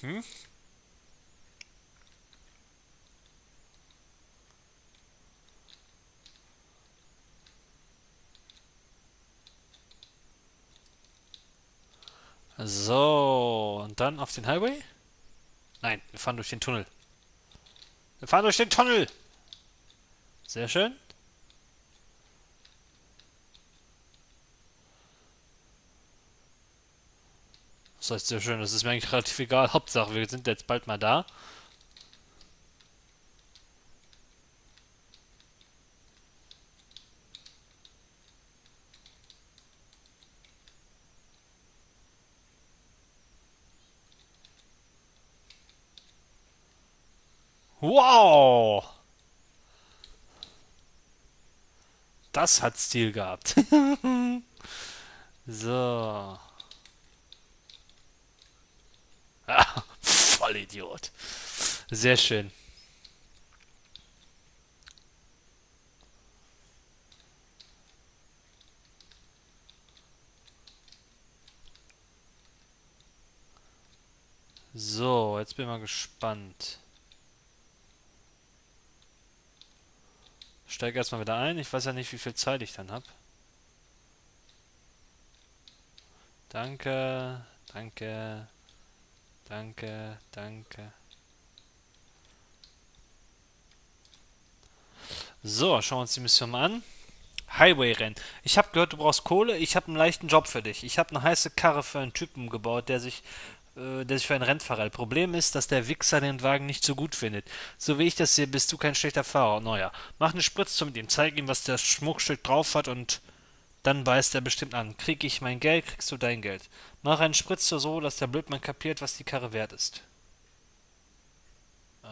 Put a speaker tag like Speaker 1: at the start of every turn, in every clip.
Speaker 1: Mhm. So, und dann auf den Highway? Nein, wir fahren durch den Tunnel. Wir fahren durch den Tunnel! Sehr schön. Das heißt sehr schön, das ist mir eigentlich relativ egal. Hauptsache, wir sind jetzt bald mal da. Wow! Das hat Stil gehabt. so. Ah, Vollidiot. Sehr schön. So, jetzt bin ich mal gespannt. Steige erstmal wieder ein. Ich weiß ja nicht, wie viel Zeit ich dann habe. Danke, danke, danke, danke. So, schauen wir uns die Mission mal an. Highway-Rennen. Ich habe gehört, du brauchst Kohle. Ich habe einen leichten Job für dich. Ich habe eine heiße Karre für einen Typen gebaut, der sich äh, der sich für ein Rennfahrer hält. Problem ist, dass der Wichser den Wagen nicht so gut findet. So wie ich das sehe, bist du kein schlechter Fahrer. Naja, mach eine Spritze mit ihm, zeig ihm, was das Schmuckstück drauf hat und dann beißt er bestimmt an. Krieg ich mein Geld, kriegst du dein Geld. Mach einen Spritzer so, dass der Blödmann kapiert, was die Karre wert ist. Äh,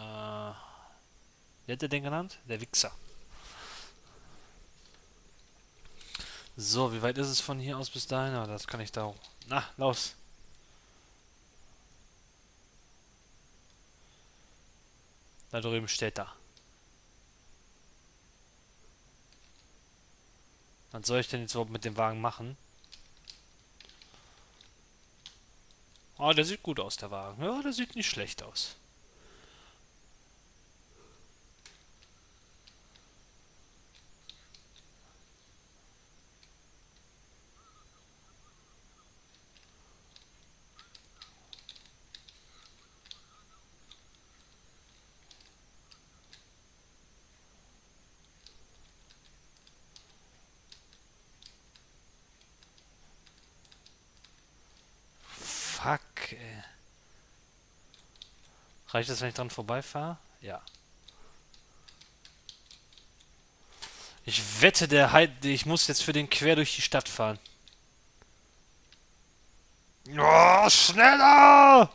Speaker 1: wie hat er den genannt? Der Wichser. So, wie weit ist es von hier aus bis dahin? Oh, das kann ich da... Na, los. Da drüben steht er. Was soll ich denn jetzt überhaupt mit dem Wagen machen? Oh, der sieht gut aus, der Wagen. Ja, der sieht nicht schlecht aus. Fuck, ey. Reicht das, wenn ich dran vorbeifahre? Ja. Ich wette, der Heid, ich muss jetzt für den quer durch die Stadt fahren. Oh, schneller!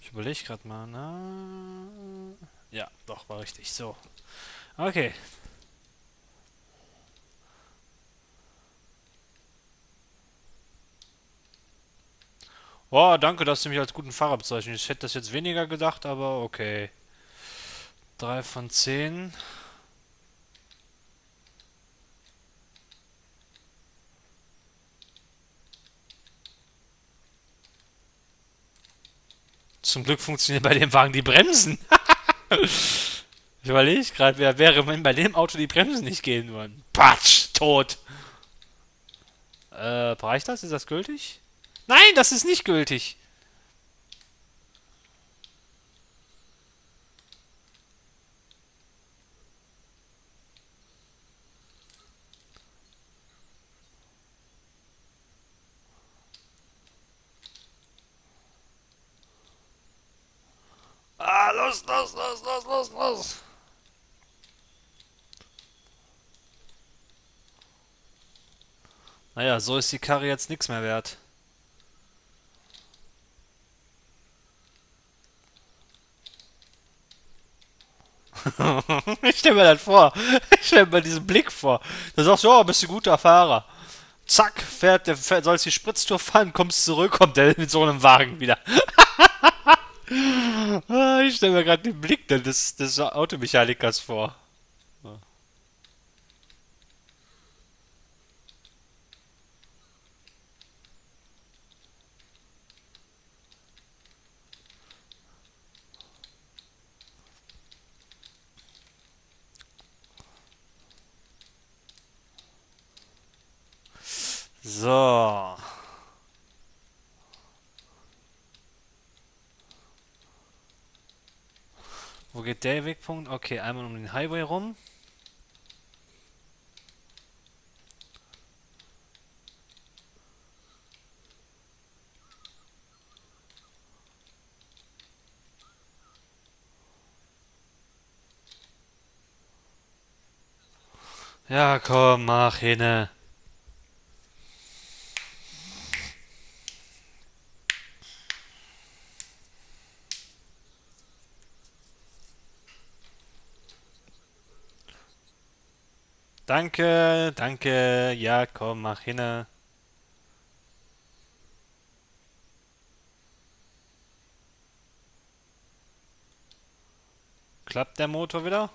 Speaker 1: Ich überlege gerade mal, na... Ja, doch, war richtig. So. Okay. Oh, danke, dass du mich als guten Fahrer bezeichnest. Ich hätte das jetzt weniger gedacht, aber okay. 3 von 10. Zum Glück funktionieren bei dem Wagen die Bremsen. ich überlege gerade, wer wäre, wenn bei dem Auto die Bremsen nicht gehen würden. Patsch, tot. Äh, reicht das? Ist das gültig? Nein, das ist nicht gültig. Ah, los, los, los, los, los, los. Naja, so ist die Karre jetzt nichts mehr wert. ich stell mir das vor. Ich stell mir diesen Blick vor. Da sagst du, oh, bist du ein guter Fahrer. Zack, fährt, der fährt, sollst die Spritztour fahren, kommst zurück, kommt der mit so einem Wagen wieder. Ah, ich stelle mir gerade den Blick des, des Automechanikers vor. So. Wo geht der Wegpunkt? Okay, einmal um den Highway rum. Ja, komm, mach hin. Danke, danke. Ja, komm, mach hin. Klappt der Motor wieder?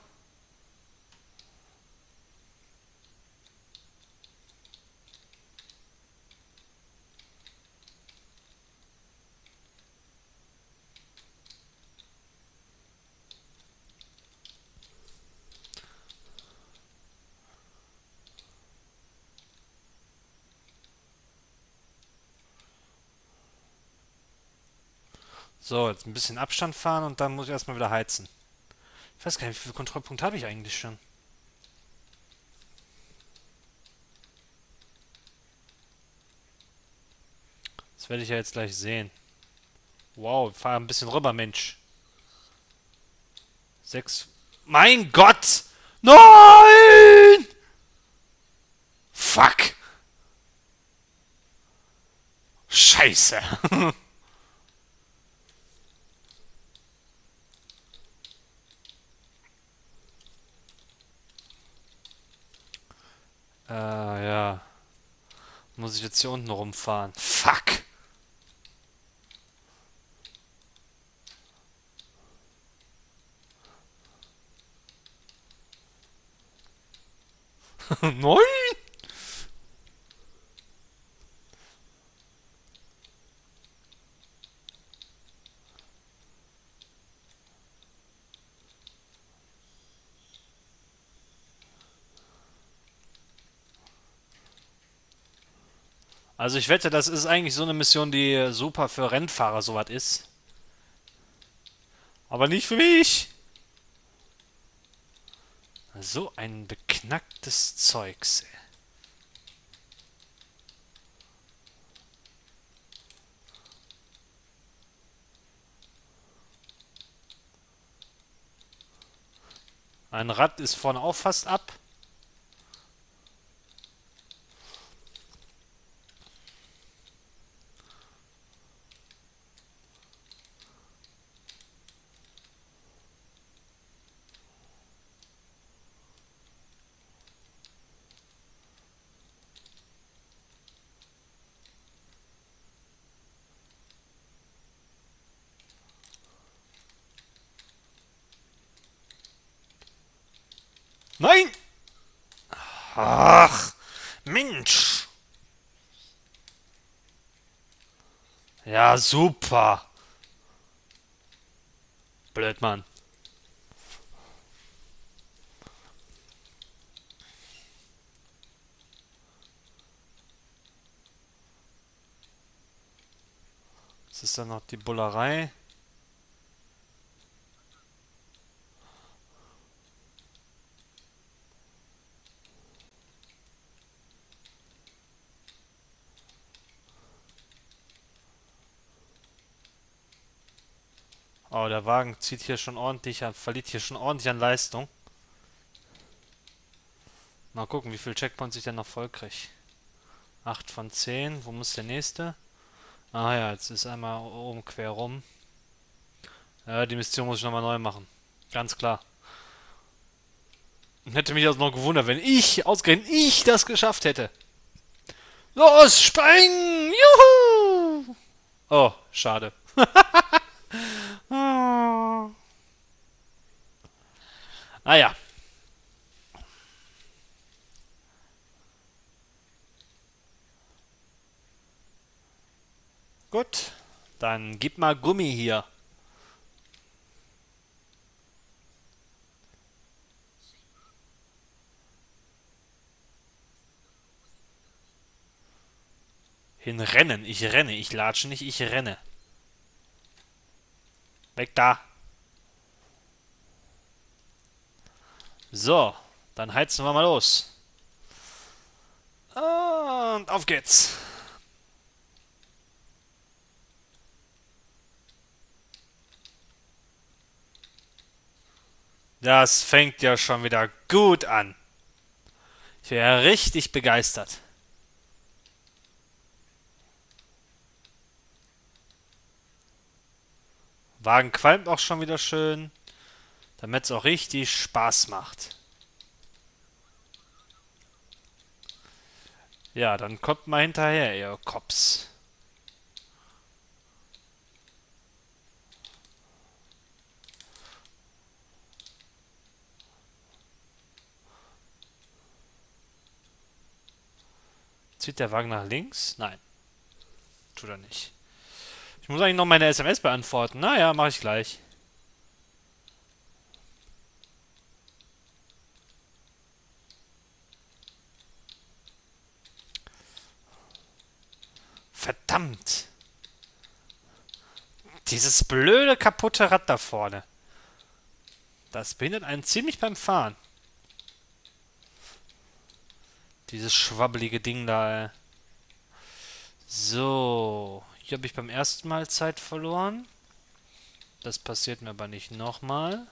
Speaker 1: So, jetzt ein bisschen Abstand fahren und dann muss ich erstmal wieder heizen. Ich weiß gar nicht, wie viele Kontrollpunkte habe ich eigentlich schon? Das werde ich ja jetzt gleich sehen. Wow, fahr ein bisschen rüber, Mensch. Sechs. Mein Gott! Nein! Fuck! Scheiße! Äh, ja. Muss ich jetzt hier unten rumfahren? Fuck! Nein! Also ich wette, das ist eigentlich so eine Mission, die super für Rennfahrer sowas ist. Aber nicht für mich! So ein beknacktes Zeugs. ey. Ein Rad ist vorne auch fast ab. Nein! Ach, Mensch! Ja, super! Blöd, Mann. Was ist dann noch die Bullerei? Oh, der Wagen zieht hier schon ordentlich an, verliert hier schon ordentlich an Leistung. Mal gucken, wie viel Checkpoints ich denn noch voll kriege. 8 von 10. Wo muss der nächste? Ah ja, jetzt ist einmal oben quer rum. Ja, die Mission muss ich nochmal neu machen. Ganz klar. Hätte mich also noch gewundert, wenn ich, ausgerechnet ich, das geschafft hätte. Los, spring! Juhu! Oh, schade. Ah ja. Gut, dann gib mal Gummi hier. Hinrennen. Ich renne. Ich latsche nicht, ich renne. Weg da. So, dann heizen wir mal los. Und auf geht's. Das fängt ja schon wieder gut an. Ich wäre richtig begeistert. Wagen qualmt auch schon wieder schön, damit es auch richtig Spaß macht. Ja, dann kommt mal hinterher, ihr Cops. Zieht der Wagen nach links? Nein. Tut er nicht. Ich muss eigentlich noch meine SMS beantworten. Naja, mache ich gleich. Dieses blöde kaputte Rad da vorne. Das behindert einen ziemlich beim Fahren. Dieses schwabbelige Ding da, ey. So. Hier habe ich beim ersten Mal Zeit verloren. Das passiert mir aber nicht nochmal.